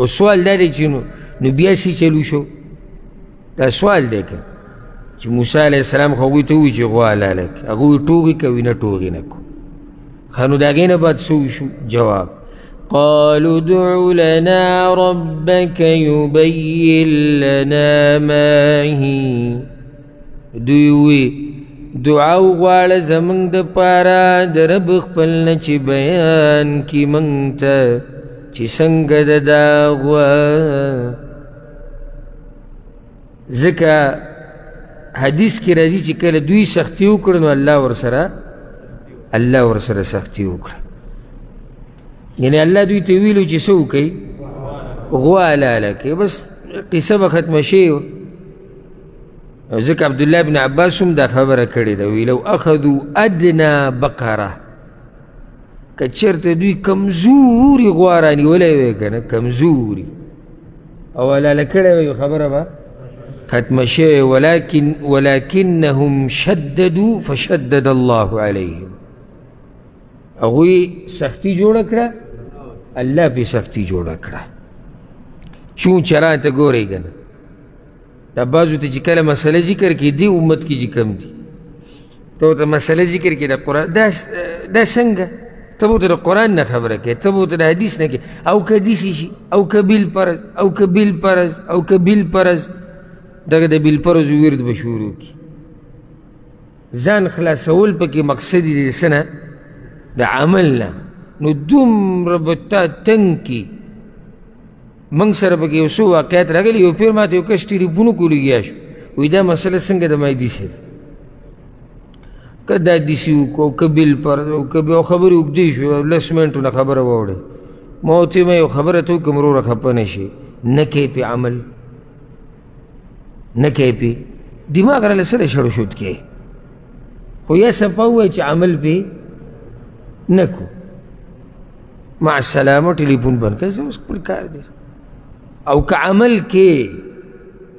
او سوال دا دی چې نو نو بیا سی چلو شو دا سوال دی که چې موسی علیه السلام خو هغوی ته ووایي چې غوا حلاله کړي هغوی ټوغې کوي نه ټوغې نه کړو ښه نو د هغې نه بعد څه وشو جواب قالوا ادع لنا ربك يبين لنا ما هي دوی وی دعا وغواړه زمونږ د پاره د رب خپل نه چې بیان کی مونږ ته چې څنګه د دا غوا ځکه حدیث کې راځي چې کله دوی سختی وکړ نو الله ورسره الله ورسره سختی وکړه یعنی الله دوی ته ویلو چې څه وکړي غوا لاله کې بس قصه به ختمه شي ځکه عبد الله ابن عباس هم دا خبره کړې ده وی لو اخذوا ادنى بقره که چېرته دوی کمزوري غوا رانیولی وی که نه کمزوري او حلاله کړی وی خبره به ختمه شوې ولكن ولكنهم شددوا فشدد الله عليهم هغوی سختی جوړه کړه الله پې سختی جوړه کړه چون چرا ته ګورې که نه دا بعضو ته چې کله مسله ذکر کې دی امت کې چې کم دي ته ته مسله ذکر کې د قرآن دا دا څنګه ته به د قرآن نه خبره کې ته به د حدیث نه کې او که حدیث شي او که بیل فرض او که بیل فرض او که بیل فرض دغه د بیل فرض ورد به شروع کی ځان خلاصول پکې مقصد دې سنه د عمل نه نو دومره به تا تنګ کي موږ سره پکې یو څو واقعیت راغلي یو پیر ماته یو کش ټیلیفونو کو لګیا شو وایي دا مسله څنګه د مایدي سي ده که دا دیسي وکړو که بل پر او که به خبرې اوږدې شو لس منټونه خبره واوړې ما ورته ویل یو خبره ته وکړم وروره خفه نه شي نه کوې پې عمل نه کوې پې دماغ راله سره شړو شوت کوې خو یا سپه ووایه چې عمل پې نه کو مع السلامه ټلیفون بند کړئ زموږ خپل کار دی او که عمل کې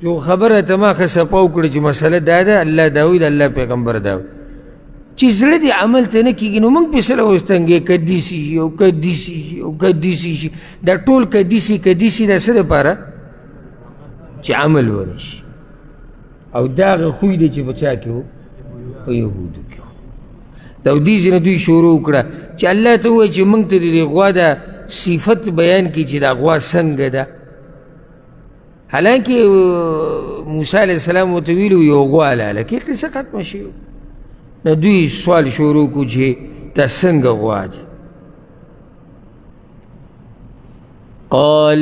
جو خبره ته ما ښه سپه وکړه چې مسله دا ده الله دا وایي د الله پیغمبر دا وایي چې زړه دې عمل ته نه کېږي نو موږ پې سره اوس تنګې کدي سي شي او کدي سي شي او کدي سي شي دا ټول کدي سي کدي سي دا څه دپاره چې عمل ونه شي او دا غ خوی دی چې بچا کې وو په يهودو کې دا دې ځنه دوی شروع کړه چې الله ته وایي چې موږ ته دې غوا دا صفت بیان کی چې دا غوا څنګه ده حالانکه موسی علی السلام ته ویلو یو غوا لاله کې قصه ختم شي نو دوی سوال شروع کو چې دا څنګه غوا ده قال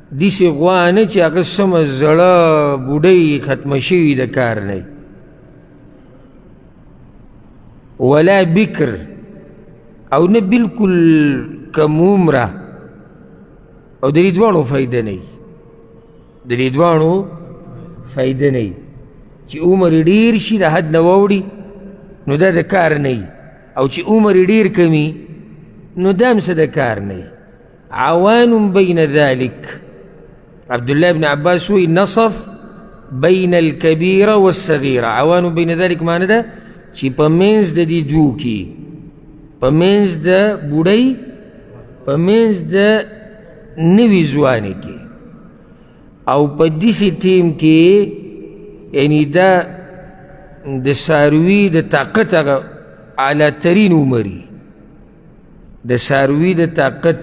داسې غوا نه چې هغه سمه زړه بوډۍ ختمه شوي د کار نه ولا بکر او نه بلکل کم عمره او د دې دواړو فایده نه د دې دواړو فایده نه چې عمر ډیر شي د حد نه واوړي نو دا د کار نه او چې عمر ډیر کمی نو دا هم څه د کار نه عوان بين ذلك عبد الله بن عباس وی نصف بين الكبيره والصغيره عوان بين ذلك معنی ده چې په منځ د دې دوه کې په منځ د بوډۍ په منځ د نوي ځوان کې او په دې ټیم کې یعنی دا د ساروی د طاقت هغه اعلی ترین عمری د ساروي د طاقت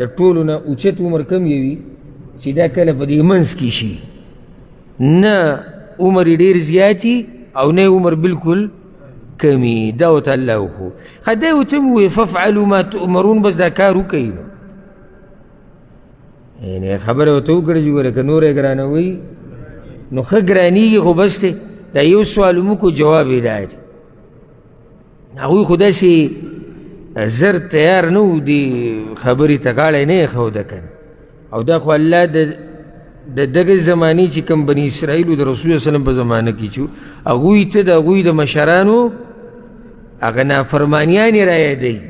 د ټولو نه اوچت عمر کم یوي چې دا کله په دې منځ کې شي نه عمر یې ډېر زیاتي او نه عمر بالکل کمی دا ورته الله وښو ښه دی ورته هم ووایي ففعلو ما تؤمرون بس دا کار وکوي نو یعنې خبره ورته وکړه چې ګوره که نوری ګرانه وایي نو ښه ګرانېږي خو بس دی دا یو سوال مو کو جواب یې دا دی هغوی خو داسې زر تیار نه و دي خبرې ته غاړه نه یې ښوده که او دا خو الله د د دغه زمانې چې کوم بني اسرائیلو د رسول الله وسلم په زمانه کې چې هغوی ته د هغوی د مشرانو هغه نافرمانیانې را یادوي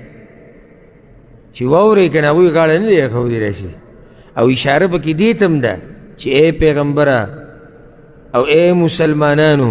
چې واورئ که نه هغوی غاړه نه دی ښودی راسي او اشاره پکې دې ته هم ده چې ای پیغمبره او ای مسلمانانو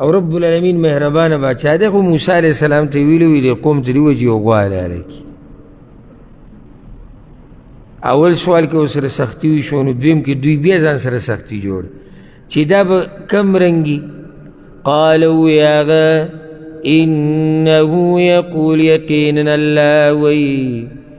او رب العالمین مهربان بچا دی خو موسی علی السلام ته ویلو ویل قوم ته دی وجی وغواړي لکی اول سوال کې سره سختی وي شو نو دویم کې دوی بیا ځان سره سختی جوړ چې دا به کم رنګي قالوا يا غا انه يقول يقينا الله وي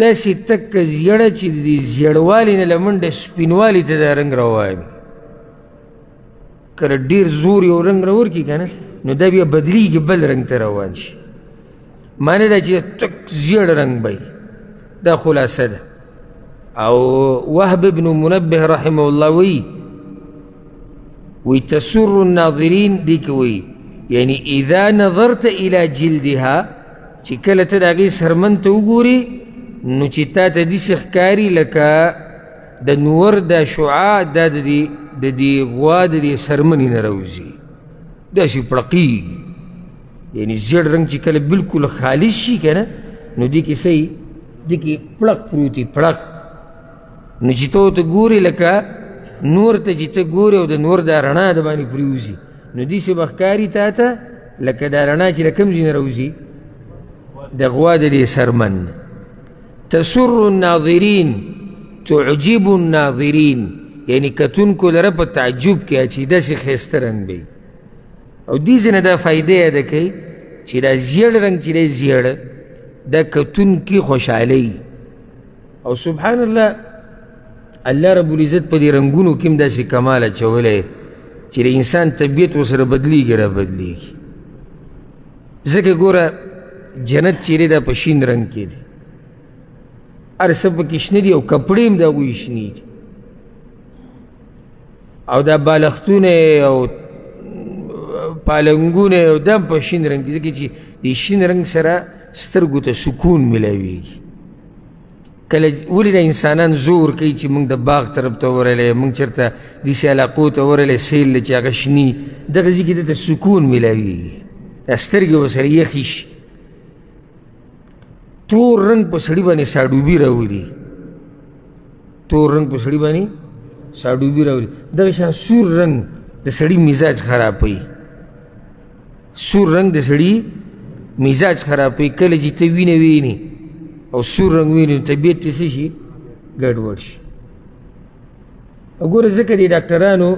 داسې تک زیړه چې د زیړوالي نه له منډه سپینوالي ته دا رنګ راوایي کله ډېر زور یو رنګ راور کړي که نه نو دا بیا بدلیږي بل رنګ ته روان شي معنی دا چې تک زیړ رنګ به دا خلاصه ده او وهب ابن منبه رحمه الله وی وی تسر الناظرین دی کوي یعنی اذا نظرت الى جلدها چې کله ته د هغې سرمن ته وګوري نو چې تا ته داسې ښکاري لکه د نور د شعا د دې د دې غوا د دې سرمنې نه راوځي داسې پړقېږي یعنی زیړ رنګ چې کله بالکل خالص شي که نه نو دې کې څه دې کې پړق پروت وي پړق نو چې ته ورته ګورې لکه نور ته چې ته ګورې او د نور دا رڼا د باندې پرېوځي نو دي سه بخکاری تا ته لکه دا رڼا چې کوم ځین روزي د غوا د دې سرمن تسر الناظرین تعجب الناظرین یعنی کتون کو لره په تعجب کې چې د سه خسته رنگ به او دې ځنه دا فائدې ده کې چې دا زیړ رنگ چې زیړ د کتون کې خوشحالي او سبحان الله الله رب العزت په دې رنگونو کې هم داسې کمال اچولی چې د انسان طبیعت ورسره بدلیږي را بدلیږي ځکه ګوره جنت چیرې دا په شین رنګ کې دی هر څه پکې شنه دي او کپړې هم د هغوی شنې دي او دا بالښتونه او پالنګونه او دا په شین رنګ کې ځکه چې د شین رنګ سره سترګو ته سکون ملاویږي کله ولې د انسانان زور کوي چې موږ د باغ طرف ته ورلې موږ چرته د سې علاقو ته ورلې سیل چې هغه شنی دغه ځکه د سکون ملاوي سترګې وسره یخیش تور رنگ په سړی باندې ساډوبي راوړي تور رنگ په سړی باندې ساډوبي راوړي دغه شان سور رنگ د سړی مزاج خرابوي سور رنګ د سړي مزاج خرابوي کله چې ته وینه ویني او سور رنګ ویني طبیعت یې څه شي ګډوډ شي وګوره ځکه د ډاکټرانو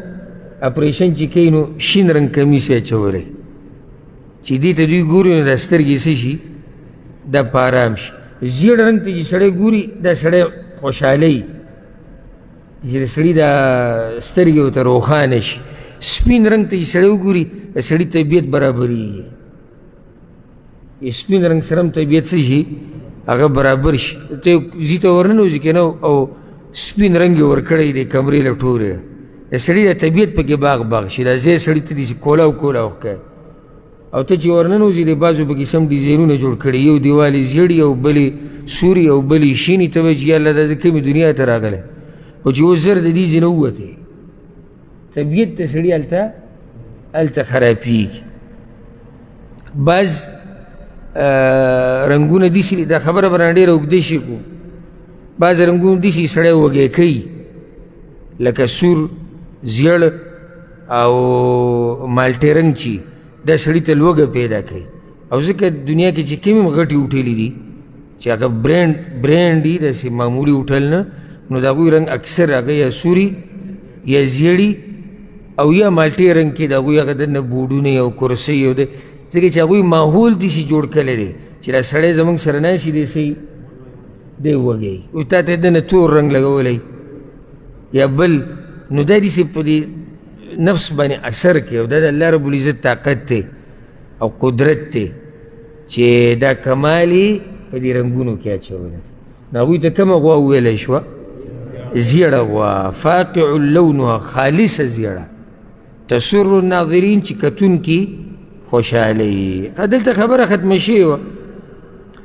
اپریشن چې کوي نو شین رنګ کمیس یې اچولی چې دې ته دوی ګوري نو دا سترګې څه شي دا په ارام شي زیړ رنګ ته چې سړی ګوري دا سړی خوشحالوي چې د سړي دا سترګې ورته روښانه شي سپین رنګ ته چې سړی وګوري د سړي طبیعت برابرېږي سپین رنګ سره هم طبیعت څه شي هغه برابر شي ته ځي ته ورننوځي که نه او سپین رنګ یې ورکړی دی کمرې له ټولې د سړي د طبیعت پکې باغ باغ شي دا ځای سړي ته دي چې کولاو کولاو ښکاري او ته چې ورننوځي د بعضو پکې سم ډیزاینونه جوړ کړي یو دیوال یې زیړي او بل یې سوري او بل یې شیني ته وایي چې یاالله دا زه کومې دنیا ته راغلی خو چې اوس زر د دې ځینې ووتې طبیعت ته سړي هلته هلته خرابېږي بعض رنګونه داسې دي دا خبره به رانه ډېره اوږده شي کو بعض رنګونه داسې سړی وږی کوي لکه سور زیړ او مالټې رنګ چی دا سړی ته لوګه پیدا کوي او ځکه دنیا کې چې کوم غټي وټېلې دي چې هغه برانډ برانډ دي د سي معمولی وټل نه نو دا غوي رنگ اکثر هغه یا سوري یا زیړی او یا مالټي رنگ کې دا غوي هغه د نه بوډونه او کرسي او د ځکه چې غوي ماحول دي شي جوړ کړي دي چې دا سړی زمونږ سره نه شي دي سي دی وږي او ته ته د نه تور رنگ لګولې یا بل نو دا دې په دې نفس باندې اثر کوي او دا د الله رب العزت طاقت دی او قدرت دی چې دا کمال یې په دې رنګونو کې اچولی دی نو هغوی ته کومه غوا وویلی شوه زیړه غوا فاقع لونها خالصه زیړه تسر الناظرین چې کتونکي خوشحاله یي دلته خبره ختمه شوې وه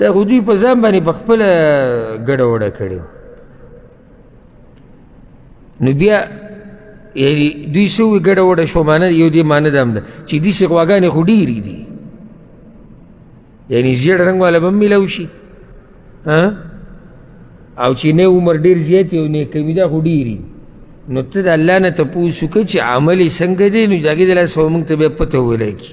دا خو دوی په ځان باندې په خپله ګډه وډه کړې نو بیا یعنی دوی څه وي ګډه وډه شو معنی یو دې معنی دا هم ده چې داسې غواګانې خو ډېرې دي یعنی زیړ رنګ والا به هم میلاو شي او چې نه عمر ډېر زیات او نه کمي دا خو ډېرې نو ته د الله نه تپوس وکړه چې عمل یې څنګه دی نو د هغې د لاسه به موږ ته بیا پته ولګي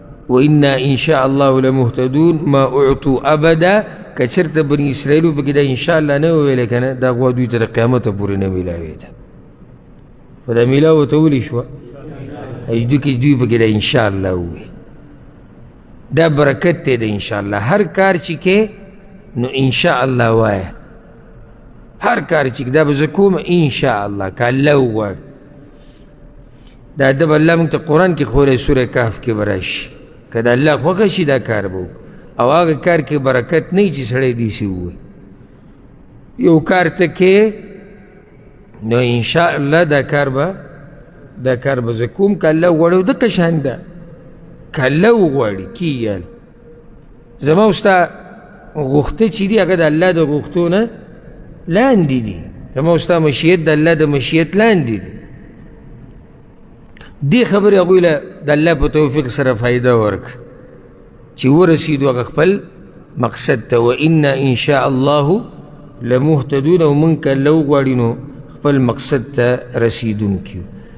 وإنا إن شاء الله لمهتدون ما أعطوا أبدا کچرت بنی اسرائیل په کې دا ان شاء الله نه ویل کنه دا غوا دوی تر قیامت پورې نه ملاوي ته په دا ملاو ته ولي شو اجدو کې دوی په کې دا ان شاء الله وي دا برکت ته ده ان شاء الله هر کار چې کې نو ان شاء الله وایه هر کار چې دا به زه کوم ان شاء الله که الله وغواړي دا ادب الله موږ ته قرآن کې ښوولی سوره کهف کې به راشي که د الله خوښه شي دا کار به او هغه کار کې برکت نه چې سړی داسې ووایي یو کار ته کې نو انشاءالله دا کار به دا کار به زه کوم که الله وغواړي او دقه شان ده که الله وغواړي کېږي زما وستا غوښته چې دي هغه د الله د غوښتو نه لاندې دي زما وستا مشیت د الله د مشیت لاندې دي دې خبرې هغوی له د الله په توفیق سره فایده ورک چې ورسېدو هغه خپل مقصد ته وإنا إن شاء الله لمهتدون او مونږ که لو غواړي نو خپل مقصد ته رسېدونکي یو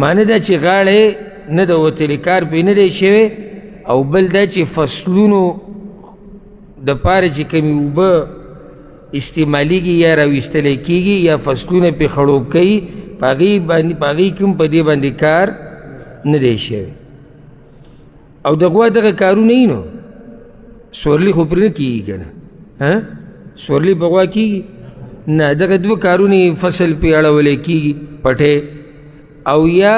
معنی دا چې غاړې نه د وتلې کار پې نه دی شوی او بل دا چې فصلونو د پاره چې کمی اوبه استعمالیږي یا راویستل کیږي یا فصلونه په خړوب کوي پاغي باندې پاغي کوم په دې باندې کار نه دی شوی او د غوا دغه کارونه یې نو سورلی خو پرې نه کېږي که نه ها سورلی په غوا کېږي نه دغه دوه کارونه فصل پې اړولی کېږي پټې او یا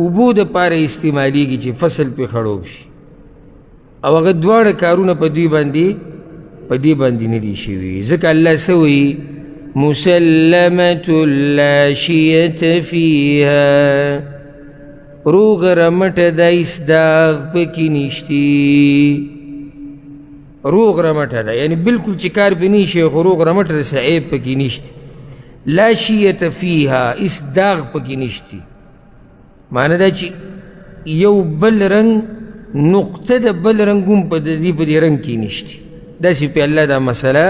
اوبو د پاره استعمالیږي چې فصل پې خړوب شي او هغه دواړه کارونه په دوی باندې په دې باندې نه دي شوي ځکه الله څه وایي مسلمة لا شية فيها روغ رمټ دایس داغ پکې نشتی روغ رمټ ده یعنی بالکل چې کار به نشي خو روغ رمټ رس عیب پکې نشتی لا شیت فیها اس داغ پکې نشتی معنی دا چې یو بل رنگ نقطه د بل رنگوم په دې په دې رنگ کې نشتی داسې په الله دا مسله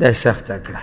دا سخته کړه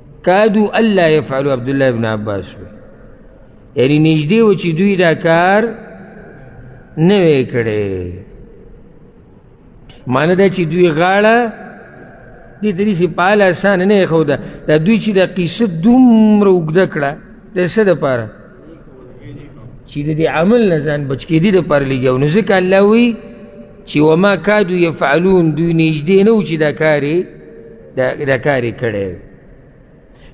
کادو الله يفعلو عبد الله ابن عباس وي یعنی نږدې و چې دوی دا کار نه وی کړی معنی دا چې دوی غاړه دې تری سي پاله آسان نه خو دا دا دوی چې دا قصه دومره وګده کړه د څه د پاره چې د دې عمل نه ځان بچ کې دي د پاره لګیو نو ځکه الله وی چې وما کادو يفعلون دوی نږدې نه و چې دا کاری دا دا کاری کړی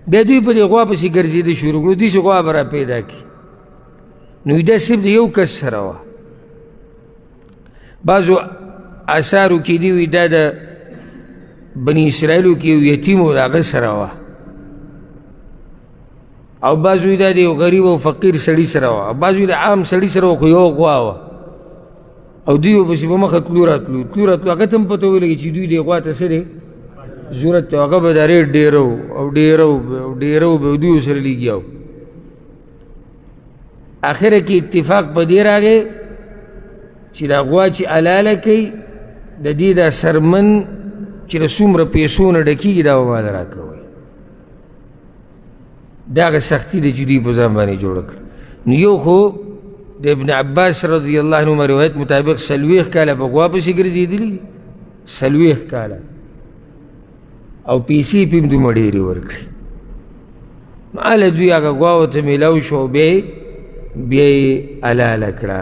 بیا دوی په دې غوا پسې ګرځېدی شروع کړو دوی چې غوا به را پیدا کړي نو دا صرف د یو کس سره وه بعضو اثارو کې دي وي دا د بني اسرائیلو کې یو یتیم و د هغه سره وه او بعضو دا د یو غریب او فقیر سړي سره وه او بعضو د عام سړي سره وه خو یو غوا وه او دوی ورپسې په مخه تلو راتلو تلو راتلو هغه ته هم پته ولګي چې دوی دې غوا ته څه دی ضرورت ته هغه به د ریټ ډېرو او ډېرو او ډېرو به دوی سره لګیا و اخر کې اتفاق په دې راغی چې دا غوا چې حلاله کوي د دې دا سرمن چې د څومره پیسو نه ډکېږي دا به مال راکوي دا غ سختی دی چې دوی په ځان باندې جوړ کړ نو یو خو د ابن عباس رضی الله عنه روایت مطابق سلويخ کاله په غوا پسې ګرځېدلی سلويخ کاله او پیسې پیم دوی مړېری ورکړي مال دوی هغه غوا ته ملاو شو به بیا یې حلاله کړه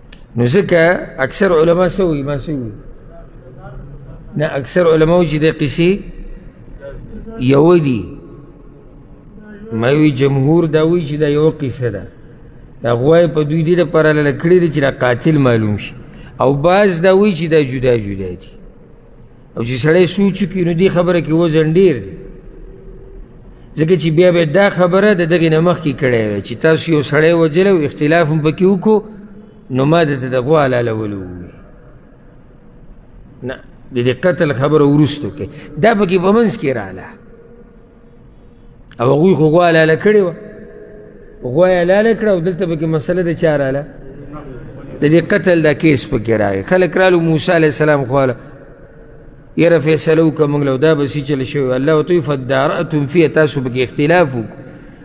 نو ځکه اکثر علما څه وایي ما څه وایي نه اکثر علما وایي چې د قصې یو دي ما وی جمهور دا وایي چې دا یو قصه ده دا غوای په دوی دي لپاره لکړي دي چې دا قاتل معلوم شي او باز دا وایي چې دا جدا جدا دي او چې سړی سوچ کوي نو دې خبره کې وزن ډیر دی ځکه چې بیا به دا خبره د دغې نه مخکې کړې وی چې تاسو یو سړی وجلی او اختلاف هم پکې وکړو نو ما د ته د غوا حلالولو نه د دې قتل خبره وروسته کې دا پکې په منځ کې رااله او هغوی خو غوا لاله کړې وه غوا یې لاله کړه او دلته پکې مسله د چا راله د دې قتل دا کیس پکې راغی خلک رالو موسی علیه السلام خواله یره فیصله وکړه موږ له دا به څه چل شوی الله ورته وایي فدارأتم فیه تاسو پکې اختلاف وکړو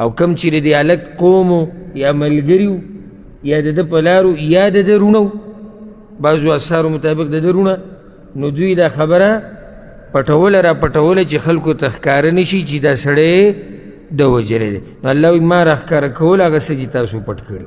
او کم چې د الک قوم یا ملګری یا د د پلارو یا د درونه بعضو اثارو مطابق د درونه نو دوی دا خبره پټوله را پټوله چې خلکو ته ښکاره نه شي چې دا سړی د وجلې دی نو الله ما راښکاره کول هغه څه چې تاسو پټ کړي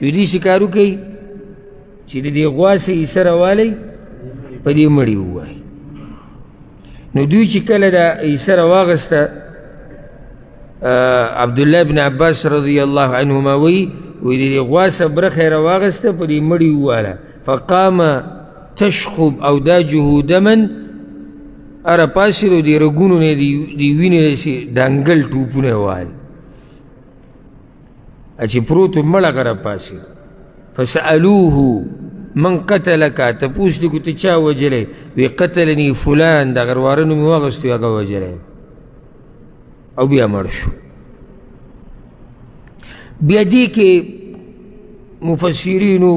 یو دې شکارو کوي چې د دې غوا سه یې سره والی په دې مړي ووایي نو دوی چې کله دا یې سره واغسته عبدالله ابن عباس رضی الله عنهما وی وی دې غوا سه برخه را واغسته په دې مړي وواله فقام تشخب او دا جهودمن اره پاسې د رګونو نه دی وینې داسې دنګل ټوپونه وال چې پروت مړه غره پاسې فسألوه من قتلک ته پوښ دي کوته چا وجلې وی قتلنی فلان د غروارنو می واغستو هغه وجلې او بیا مړ شو بیا دې کې مفسرینو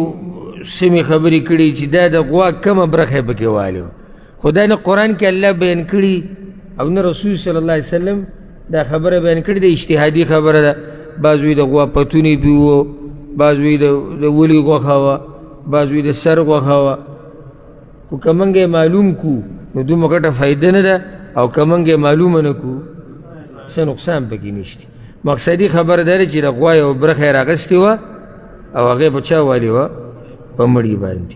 سمې خبرې کړي چې دا د غوا کومه برخه پکې والو خدای نه قران کې الله بیان کړي او نه رسول صلی الله علیه وسلم دا خبره بیان کړي د اجتهادي خبره ده بعضوی د غوا پتونی پیو بعضوی د ولی غوخه وا بعضوی د سر غوخه وا خو کمنګه معلوم کو نو دوه مګټه فائدہ نه ده او کمنګه معلوم نه کو څه نقصان پکې نشته مقصدی خبر دار چې د غوا یو برخه راغستی و او هغه بچا والی و په مړی باندې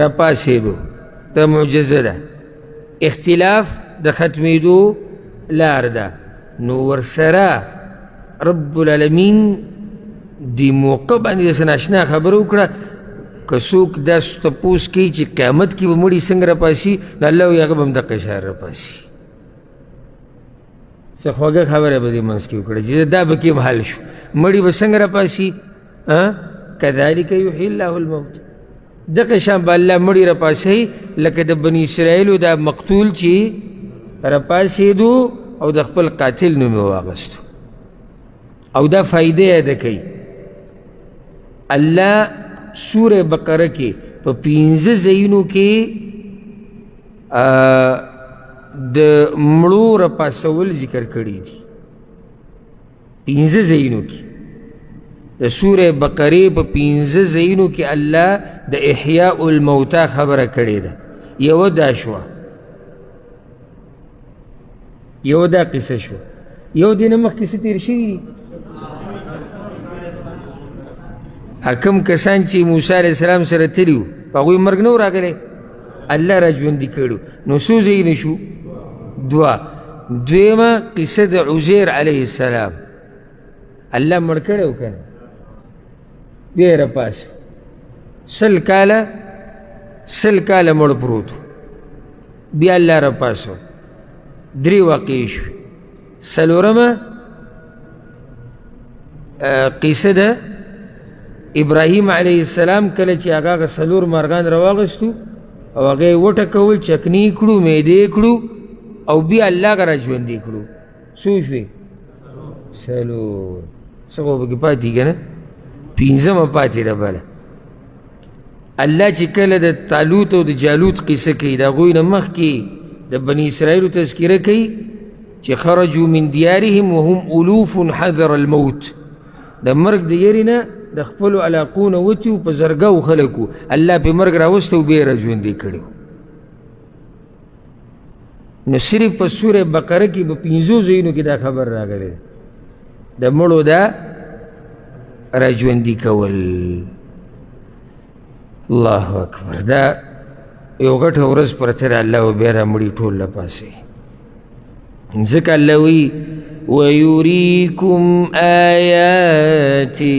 راپاسېدو د معجزه ده اختلاف د ختمېدو لار ده نو ورسره رب العالمین دی موقع باندې د ناشنا خبره وکړه که څوک دا تپوس کوي چې قیامت کې به مړي څنګه راپاسي نو الله وایي هغه به هم دقه شان راپاسي څه خوږه خبره به دې منځ کې وکړه چې دا به کې حل شو مړي به څنګه راپاسي کذالک یحیی الله الموت دغه شان به الله مړي راپاسي لکه د بني اسرائیلو دا مقتول چې راپاسېدو او د خپل قاتل نوم یې واخیستو او دا فایده یې ادا کوي الله سوره بقره کې په پنځه ځایونو کې د مړو رپاسول ذکر کړي دي پنځه ځایونو کې د سوره بقره په پنځه ځایونو کې الله د احیاء الموتى خبره کړې ده یو دا شوه یو دا قصه شو یو دین مخ کیسه تیر شي حکم کسان چې موسی علی السلام سره تلیو هغه مرګ نو راغله الله را ژوند کړو نو سوزي نشو دوا دویمه قصه د عزیر علیه السلام الله مړ کړو کنه بیر پاس سل کاله سل کاله مړ پروتو بیا الله را پاسو درې واقعې شوې څلورمه قصه ده ابراهیم علیه السلام کله چې هغه څلور مرغان راواغستو او هغه وټکول چکنی کړو میدې کړو او بیا الله غره ژوندې کړو څو شوې څلور څه خو پکې پاتې که نه پنځمه پاتې ده بله الله چې کله د طالوت او د جالوت قصه کوي د هغوی نه مخکې د بني اسرائیلو تذکره کوي چې خرجو من دیارهم وهم الوف حذر الموت د مرګ د یری نه د خپلو علاقو نه وتي په زرګو خلکو الله په مرګ راوسته او بیا یې راژوندي کړي نو صرف په سوره بقره کې په پنځو ځایونو کې دا خبر راغلی دی د مړو دا راژوندي کول الله اکبر دا یو غټه ورځ پرته ده الله به بیا رامړي ټول له پاسې ځکه الله وایي ویریکم آیاتي